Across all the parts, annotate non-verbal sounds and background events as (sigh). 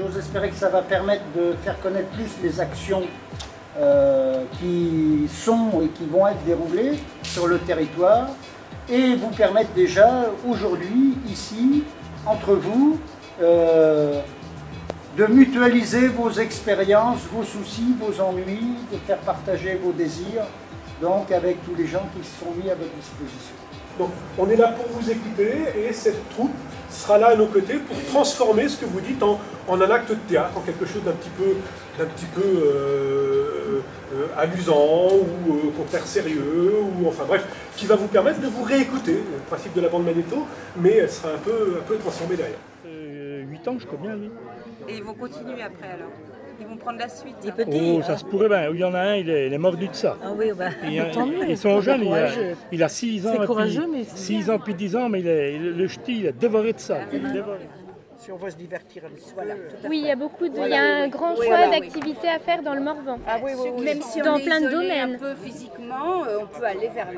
J'ose espérer que ça va permettre de faire connaître plus les actions euh, qui sont et qui vont être déroulées sur le territoire et vous permettre déjà aujourd'hui, ici, entre vous, euh, de mutualiser vos expériences, vos soucis, vos ennuis, de faire partager vos désirs, donc avec tous les gens qui se sont mis à votre disposition. Donc on est là pour vous écouter et cette troupe sera là à nos côtés pour transformer ce que vous dites en, un acte de théâtre, en quelque chose d'un petit peu, d'un petit peu euh, euh, amusant ou euh, au contraire sérieux, ou enfin bref, qui va vous permettre de vous réécouter, le principe de la bande magnéto, mais elle sera un peu, un peu transformée derrière. 8 ans, je crois bien, oui. Et ils vont continuer après alors? Ils vont prendre la suite. oh, ça se pourrait bien. Il y en a un, il est, il est mordu de ça. Ah oui, bah. ils sont jeunes, il a, 6 ans. courageux, mais 6 ans puis 10 ans, mais il est, le ch'ti, il est dévoré de ça. dévoré si on veut se divertir un petit peu. oui, il y a beaucoup de, il y a un grand choix d'activités à faire dans le Morvan. Ah, oui, oui, Même si dans on plein de domaines. Un peu physiquement, euh, on peut aller vers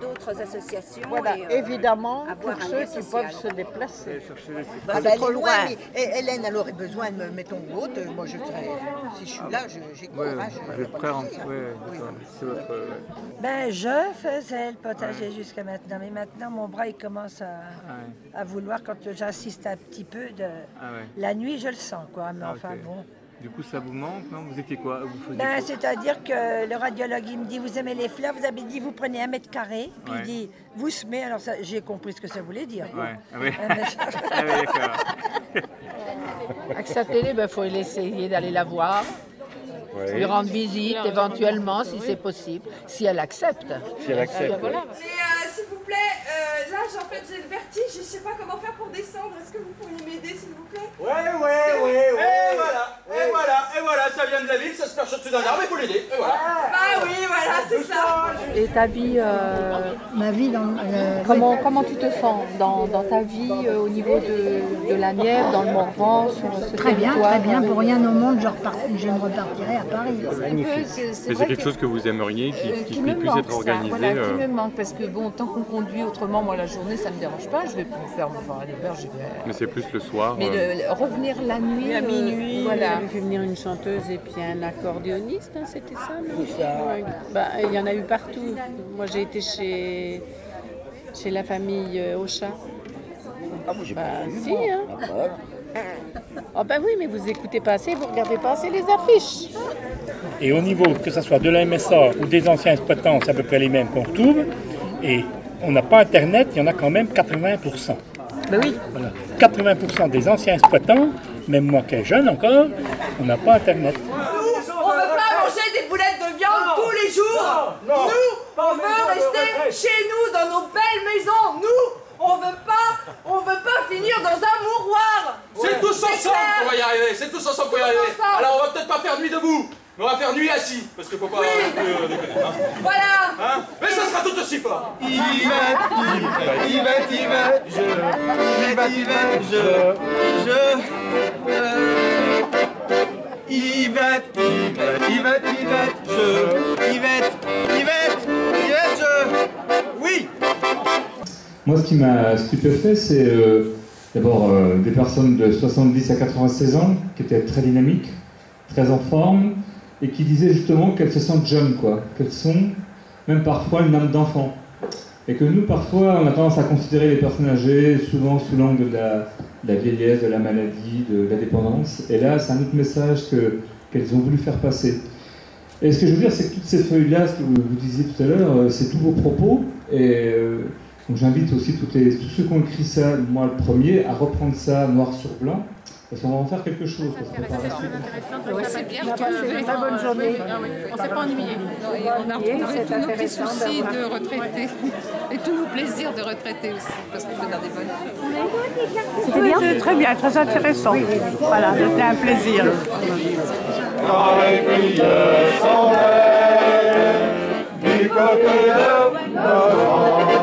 d'autres associations. Voilà, et, euh, évidemment, pour ceux qui peuvent se déplacer. Bah, c'est trop loin. et Hélène, elle aurait besoin de, mettons, autre. Moi, je serais, si je suis là, j'ai courage. Je vais. Ben, je faisais le potager jusqu'à maintenant, mais maintenant, mon bras, il commence à, à vouloir, quand j'assiste un petit peu, de... Ah la nuit, je le sens, quoi. Mais ah, enfin, bon. Du coup, ça vous manque, non? Vous étiez quoi? Vous ben, C'est-à-dire que le radiologue, il me dit, vous aimez les fleurs, vous avez dit, vous prenez un mètre carré, puis il dit, vous semez, alors j'ai compris ce que ça voulait dire. Ouais. Ah oui. (laughs) (laughs) Avec sa télé, il ben, faut essayer d'aller la voir. Lui rendre visite éventuellement si c'est possible, si elle accepte. Si elle accepte. Voilà. Euh, s'il vous plaît, euh, là en fait j'ai le vertige, je ne sais pas comment faire pour descendre. Est-ce que vous pourriez s'il vous plaît Ouais, ouais, ouais, ouais. Et voilà, et voilà, et voilà, ça vient de la ville, ça se perche au-dessus d'un arbre, il faut l'aider. Et voilà. Ah oui, voilà, c'est ça. Et ta vie euh, Ma vie dans. comment, comment tu te sens dans, dans ta vie au niveau de, de la Nièvre, dans le Morvan, sur ce Très bien, très bien. Pour rien au monde, je, repart, je ne repartirai c'est quelque chose que vous aimeriez, qui, euh, qui, puisse être organisé Voilà, qui euh. me manque, parce que bon, tant qu'on conduit autrement, moi la journée, ça ne me dérange pas, je vais faire mon enfin, l'hiver, je vais... Mais c'est plus le soir. Mais euh. revenir la nuit... à minuit, voilà. fait venir une chanteuse et puis un accordéoniste, hein, c'était ça bah, Il y en a eu partout. Moi j'ai été chez, chez la famille Ocha. Ah, moi j'ai bah, pas si, hein. Ah, bah. Oh ben oui, mais vous écoutez pas assez, vous regardez pas assez les affiches. Et au niveau, que ce soit de la MSA ou des anciens exploitants, c'est à peu près les mêmes qu'on retrouve. Et on n'a pas Internet, il y en a quand même 80%. Ben oui. Voilà. 80% des anciens exploitants, même moi qui est jeune encore, on n'a pas Internet. Nous, on ne veut pas manger des boulettes de viande nous, on veut rester chez nous, dans nos belles maisons. Nous, on veut pas, on veut pas finir dans un mouroir. C'est tous ensemble qu'on va y arriver. C'est tous ensemble qu'on va y arriver. Alors on va peut-être pas faire nuit debout. Mais on va faire nuit assis, parce qu'il faut pas oui. euh, déconner. Hein. Voilà hein Mais ça sera tout aussi fort Yvette, Yvette, Yvette, Yvette, je, Yvette, Yvette, je, je, Yvette, Yvette, Yvette, Yvette, je, moi, ce qui m'a stupéfait, c'est euh, d'abord euh, des personnes de 70 à 96 ans qui étaient très dynamiques, très en forme, et qui disaient justement qu'elles se sentent jeunes, quoi, qu'elles sont même parfois une âme d'enfant. Et que nous, parfois, on a tendance à considérer les personnes âgées souvent sous l'angle de, la, vieillesse, de la maladie, de, la dépendance. Et là, c'est un autre message qu'elles ont voulu faire passer. Et ce que je veux dire, c'est que toutes ces feuilles-là, ce que vous, disiez tout à l'heure, euh, c'est tous vos propos. Et donc j'invite aussi tous ceux qui ont écrit ça, moi le premier, à reprendre ça noir sur blanc. Parce qu'on va en faire quelque chose. Parce que par la c'est bien. C'est une très bonne journée. On ne s'est pas ennuyé. On a, retrouvé tous nos petits soucis de retraité et tous nos plaisirs de retraité aussi, parce qu'on fait dans des bonnes C'était bien C'était très bien, très intéressant. Voilà, c'était un plaisir. Quand les